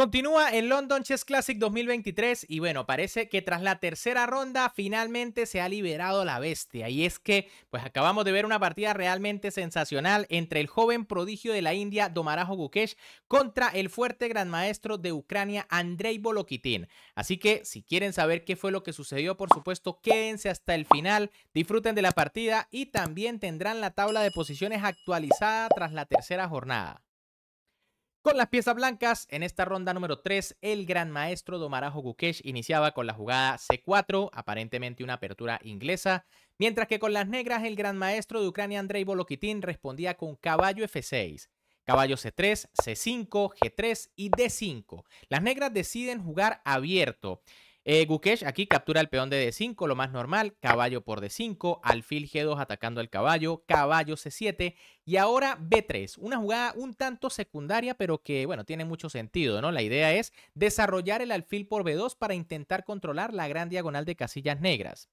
Continúa el London Chess Classic 2023 y bueno, parece que tras la tercera ronda finalmente se ha liberado la bestia y es que pues acabamos de ver una partida realmente sensacional entre el joven prodigio de la India Domarajo Gukesh contra el fuerte gran maestro de Ucrania Andrei Bolokitin. Así que si quieren saber qué fue lo que sucedió, por supuesto, quédense hasta el final, disfruten de la partida y también tendrán la tabla de posiciones actualizada tras la tercera jornada. Con las piezas blancas, en esta ronda número 3, el gran maestro Domarajo Gukesh iniciaba con la jugada C4, aparentemente una apertura inglesa, mientras que con las negras, el gran maestro de Ucrania Andrei Bolokitin respondía con caballo F6, caballo C3, C5, G3 y D5. Las negras deciden jugar abierto. Eh, Gukesh aquí captura el peón de D5, lo más normal, caballo por D5, alfil G2 atacando al caballo, caballo C7 y ahora B3, una jugada un tanto secundaria pero que bueno, tiene mucho sentido, ¿no? La idea es desarrollar el alfil por B2 para intentar controlar la gran diagonal de casillas negras.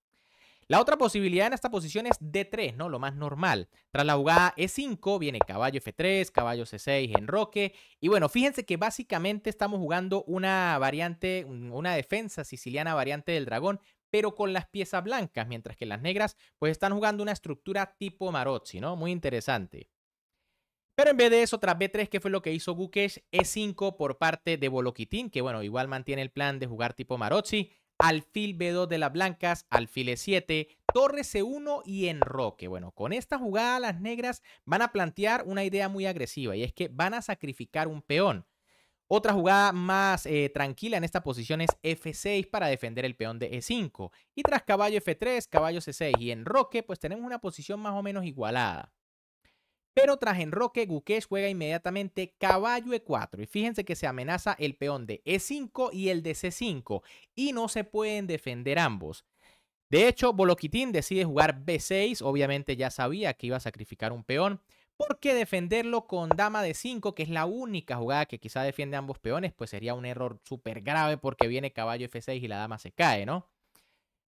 La otra posibilidad en esta posición es D3, ¿no? Lo más normal. Tras la jugada E5 viene caballo F3, caballo C6, enroque. Y bueno, fíjense que básicamente estamos jugando una variante, una defensa siciliana variante del dragón, pero con las piezas blancas, mientras que las negras pues están jugando una estructura tipo Marozzi, ¿no? Muy interesante. Pero en vez de eso, tras B3, ¿qué fue lo que hizo Gukesh? E5 por parte de Boloquitín, que bueno, igual mantiene el plan de jugar tipo Marozzi alfil B2 de las blancas, alfil E7, torre C1 y enroque. Bueno, con esta jugada las negras van a plantear una idea muy agresiva y es que van a sacrificar un peón. Otra jugada más eh, tranquila en esta posición es F6 para defender el peón de E5. Y tras caballo F3, caballo C6 y enroque, pues tenemos una posición más o menos igualada. Pero tras enroque, Gukesh juega inmediatamente caballo E4. Y fíjense que se amenaza el peón de E5 y el de C5. Y no se pueden defender ambos. De hecho, Boloquitín decide jugar B6. Obviamente ya sabía que iba a sacrificar un peón. Porque defenderlo con dama de 5, que es la única jugada que quizá defiende ambos peones, pues sería un error súper grave porque viene caballo F6 y la dama se cae, ¿no?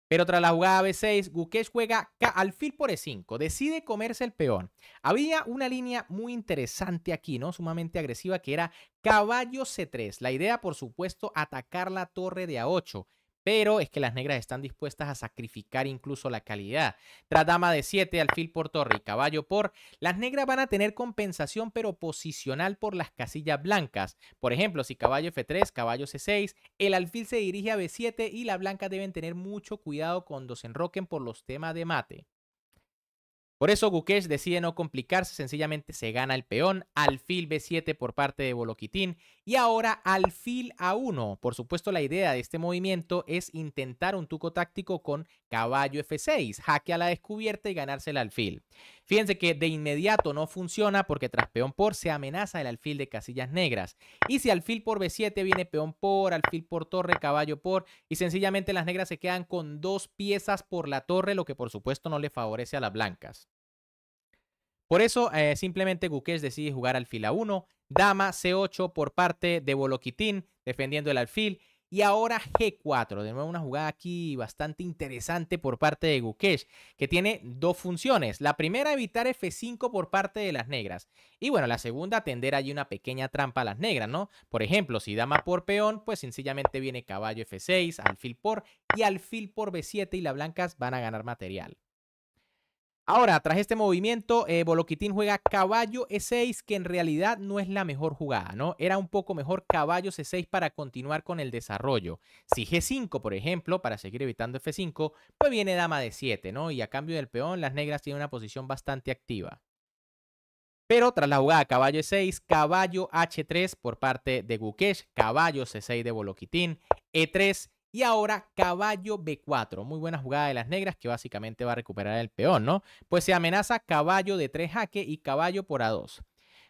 Pero tras la jugada B6, Gukesh juega alfil por E5, decide comerse el peón. Había una línea muy interesante aquí, ¿no? Sumamente agresiva, que era caballo C3. La idea, por supuesto, atacar la torre de A8 pero es que las negras están dispuestas a sacrificar incluso la calidad. Tras dama de 7, alfil por torre y caballo por, las negras van a tener compensación pero posicional por las casillas blancas. Por ejemplo, si caballo F3, caballo C6, el alfil se dirige a B7 y las blancas deben tener mucho cuidado cuando se enroquen por los temas de mate. Por eso Gukesh decide no complicarse, sencillamente se gana el peón, alfil B7 por parte de Boloquitín y ahora alfil A1. Por supuesto la idea de este movimiento es intentar un tuco táctico con caballo F6, jaque a la descubierta y ganarse el alfil. Fíjense que de inmediato no funciona porque tras peón por se amenaza el alfil de casillas negras. Y si alfil por B7 viene peón por, alfil por torre, caballo por y sencillamente las negras se quedan con dos piezas por la torre, lo que por supuesto no le favorece a las blancas. Por eso, eh, simplemente Gukesh decide jugar alfil a 1, dama C8 por parte de Boloquitín, defendiendo el alfil, y ahora G4, de nuevo una jugada aquí bastante interesante por parte de Gukesh, que tiene dos funciones. La primera, evitar F5 por parte de las negras. Y bueno, la segunda, tender allí una pequeña trampa a las negras, ¿no? Por ejemplo, si dama por peón, pues sencillamente viene caballo F6, alfil por y alfil por B7 y las blancas van a ganar material. Ahora, tras este movimiento, eh, Boloquitín juega caballo E6, que en realidad no es la mejor jugada, ¿no? Era un poco mejor caballo C6 para continuar con el desarrollo. Si G5, por ejemplo, para seguir evitando F5, pues viene dama de 7, ¿no? Y a cambio del peón, las negras tienen una posición bastante activa. Pero tras la jugada caballo E6, caballo H3 por parte de Gukesh, caballo C6 de Boloquitín, E3 y ahora caballo B4. Muy buena jugada de las negras que básicamente va a recuperar el peón, ¿no? Pues se amenaza caballo de 3 jaque y caballo por A2.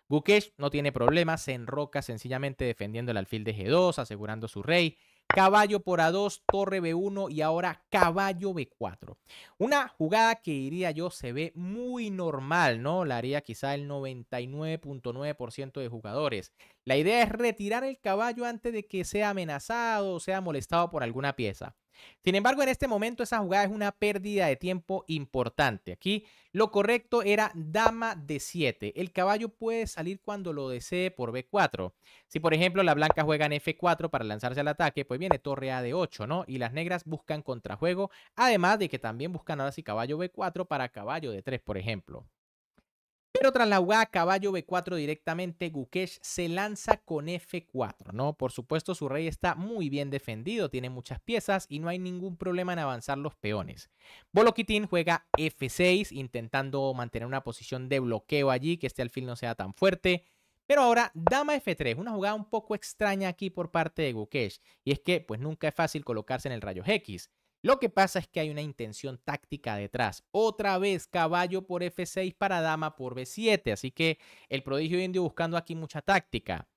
Gukesh no tiene problema, se enroca sencillamente defendiendo el alfil de G2, asegurando su rey caballo por A2, torre B1 y ahora caballo B4. Una jugada que diría yo se ve muy normal, ¿no? La haría quizá el 99.9% de jugadores. La idea es retirar el caballo antes de que sea amenazado o sea molestado por alguna pieza. Sin embargo, en este momento esa jugada es una pérdida de tiempo importante. Aquí lo correcto era dama de 7. El caballo puede salir cuando lo desee por B4. Si por ejemplo la blanca juega en F4 para lanzarse al ataque, pues viene torre A de 8, ¿no? Y las negras buscan contrajuego, además de que también buscan ahora sí caballo B4 para caballo de 3, por ejemplo. Pero tras la jugada caballo B4 directamente, Gukesh se lanza con F4, ¿no? Por supuesto, su rey está muy bien defendido, tiene muchas piezas y no hay ningún problema en avanzar los peones. Boloquitín juega F6, intentando mantener una posición de bloqueo allí, que este alfil no sea tan fuerte. Pero ahora, dama F3, una jugada un poco extraña aquí por parte de Gukesh. Y es que, pues nunca es fácil colocarse en el rayo X. Lo que pasa es que hay una intención táctica detrás. Otra vez caballo por F6 para dama por B7. Así que el prodigio indio buscando aquí mucha táctica.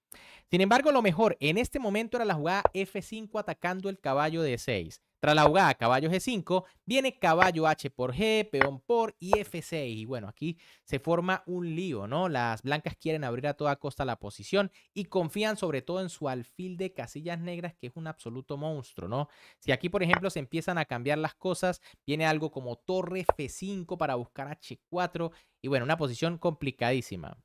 Sin embargo, lo mejor en este momento era la jugada F5 atacando el caballo de 6. Tras la jugada caballo G5, viene caballo H por G, peón por y F6. Y bueno, aquí se forma un lío, ¿no? Las blancas quieren abrir a toda costa la posición y confían sobre todo en su alfil de casillas negras, que es un absoluto monstruo, ¿no? Si aquí, por ejemplo, se empiezan a cambiar las cosas, viene algo como torre F5 para buscar H4 y bueno, una posición complicadísima.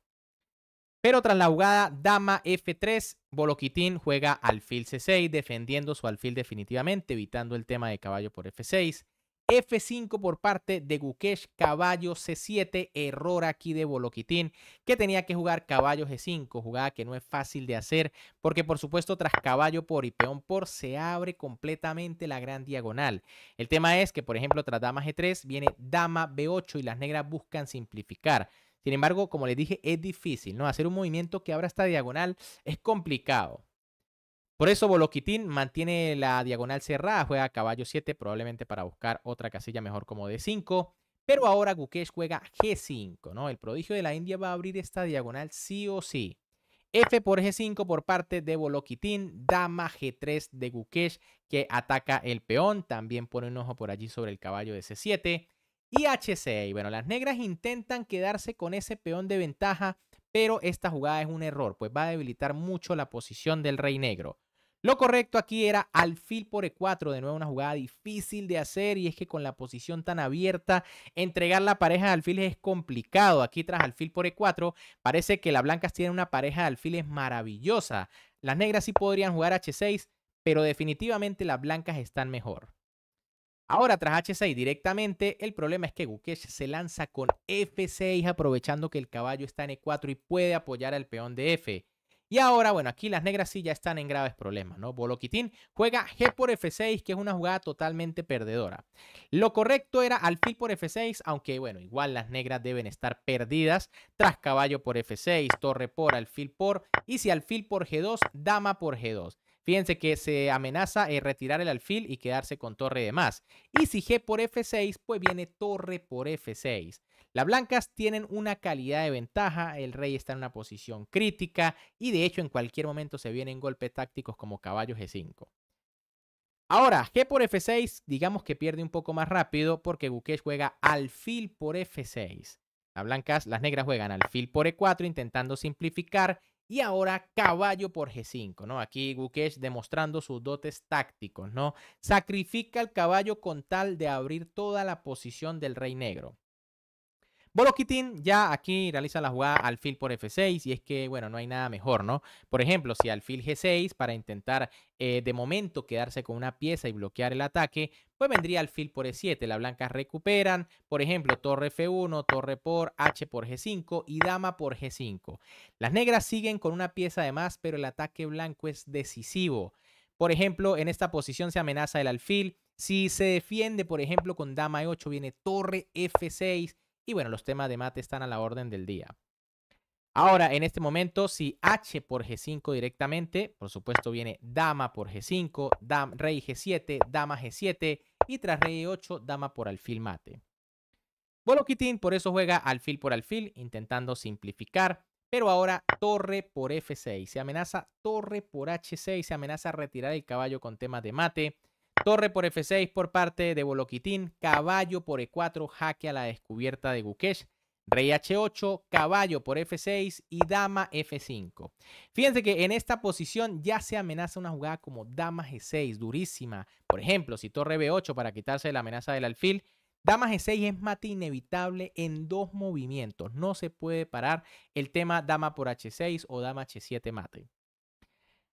Pero tras la jugada dama F3, Boloquitín juega alfil C6, defendiendo su alfil definitivamente, evitando el tema de caballo por F6. F5 por parte de Gukesh, caballo C7, error aquí de Boloquitín, que tenía que jugar caballo G5, jugada que no es fácil de hacer, porque por supuesto tras caballo por y peón por se abre completamente la gran diagonal. El tema es que, por ejemplo, tras dama G3 viene dama B8 y las negras buscan simplificar. Sin embargo, como les dije, es difícil, ¿no? Hacer un movimiento que abra esta diagonal es complicado. Por eso Boloquitín mantiene la diagonal cerrada, juega caballo 7, probablemente para buscar otra casilla mejor como D5. Pero ahora Gukesh juega G5, ¿no? El prodigio de la India va a abrir esta diagonal sí o sí. F por G5 por parte de Boloquitín, dama G3 de Gukesh que ataca el peón, también pone un ojo por allí sobre el caballo de C7 y H6. Bueno, las negras intentan quedarse con ese peón de ventaja, pero esta jugada es un error, pues va a debilitar mucho la posición del rey negro. Lo correcto aquí era alfil por E4, de nuevo una jugada difícil de hacer y es que con la posición tan abierta, entregar la pareja de alfiles es complicado. Aquí tras alfil por E4, parece que las blancas tienen una pareja de alfiles maravillosa. Las negras sí podrían jugar H6, pero definitivamente las blancas están mejor. Ahora, tras H6 directamente, el problema es que Gukesh se lanza con F6 aprovechando que el caballo está en E4 y puede apoyar al peón de F. Y ahora, bueno, aquí las negras sí ya están en graves problemas, ¿no? Boloquitín juega G por F6, que es una jugada totalmente perdedora. Lo correcto era alfil por F6, aunque, bueno, igual las negras deben estar perdidas. Tras caballo por F6, torre por, alfil por, y si alfil por G2, dama por G2. Fíjense que se amenaza eh, retirar el alfil y quedarse con torre de más. Y si G por F6, pues viene torre por F6. Las blancas tienen una calidad de ventaja, el rey está en una posición crítica y de hecho en cualquier momento se vienen golpes tácticos como caballo G5. Ahora, G por F6, digamos que pierde un poco más rápido porque Gukesh juega alfil por F6. Las blancas, las negras juegan alfil por E4 intentando simplificar y ahora caballo por G5, ¿no? Aquí Gukesh demostrando sus dotes tácticos, ¿no? Sacrifica el caballo con tal de abrir toda la posición del rey negro. Boloquitín ya aquí realiza la jugada alfil por F6 y es que, bueno, no hay nada mejor, ¿no? Por ejemplo, si alfil G6 para intentar eh, de momento quedarse con una pieza y bloquear el ataque, pues vendría alfil por E7. Las blancas recuperan, por ejemplo, torre F1, torre por H por G5 y dama por G5. Las negras siguen con una pieza de más, pero el ataque blanco es decisivo. Por ejemplo, en esta posición se amenaza el alfil. Si se defiende, por ejemplo, con dama E8, viene torre F6 y bueno, los temas de mate están a la orden del día. Ahora, en este momento, si H por G5 directamente, por supuesto viene dama por G5, rey G7, dama G7 y tras rey E8, dama por alfil mate. Boloquitín por eso juega alfil por alfil, intentando simplificar, pero ahora torre por F6. Se amenaza torre por H6, se amenaza retirar el caballo con temas de mate. Torre por F6 por parte de Boloquitín. Caballo por E4. Jaque a la descubierta de Gukesh. rey H8, caballo por F6 y dama F5. Fíjense que en esta posición ya se amenaza una jugada como dama G6, durísima. Por ejemplo, si torre B8 para quitarse la amenaza del alfil, dama G6 es mate inevitable en dos movimientos. No se puede parar el tema dama por H6 o dama H7 mate.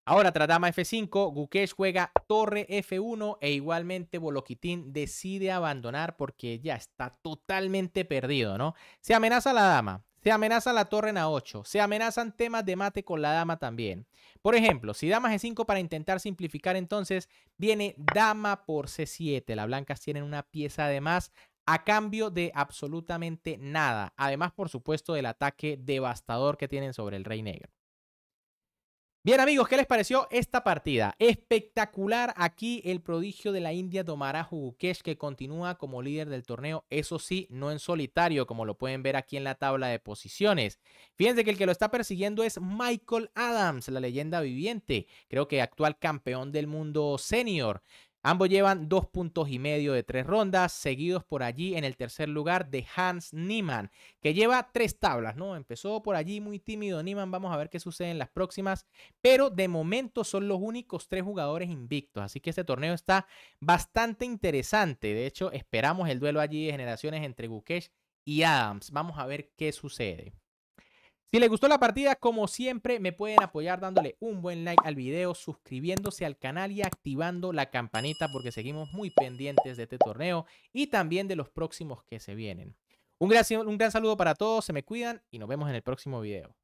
Ahora, tras dama F5, Gukesh juega torre F1 e igualmente Boloquitín decide abandonar porque ya está totalmente perdido, ¿no? Se amenaza la dama, se amenaza la torre en A8, se amenazan temas de mate con la dama también. Por ejemplo, si dama G5 para intentar simplificar entonces, viene dama por C7. Las blancas tienen una pieza de más a cambio de absolutamente nada. Además, por supuesto, del ataque devastador que tienen sobre el rey negro. Bien amigos, ¿qué les pareció esta partida? Espectacular aquí el prodigio de la India Domarajo Gukesh que continúa como líder del torneo, eso sí, no en solitario como lo pueden ver aquí en la tabla de posiciones. Fíjense que el que lo está persiguiendo es Michael Adams, la leyenda viviente, creo que actual campeón del mundo senior. Ambos llevan dos puntos y medio de tres rondas, seguidos por allí en el tercer lugar de Hans Niemann, que lleva tres tablas, ¿no? Empezó por allí muy tímido Niemann, vamos a ver qué sucede en las próximas, pero de momento son los únicos tres jugadores invictos, así que este torneo está bastante interesante. De hecho, esperamos el duelo allí de generaciones entre Gukesh y Adams. Vamos a ver qué sucede. Si les gustó la partida, como siempre, me pueden apoyar dándole un buen like al video, suscribiéndose al canal y activando la campanita porque seguimos muy pendientes de este torneo y también de los próximos que se vienen. Un gran, un gran saludo para todos, se me cuidan y nos vemos en el próximo video.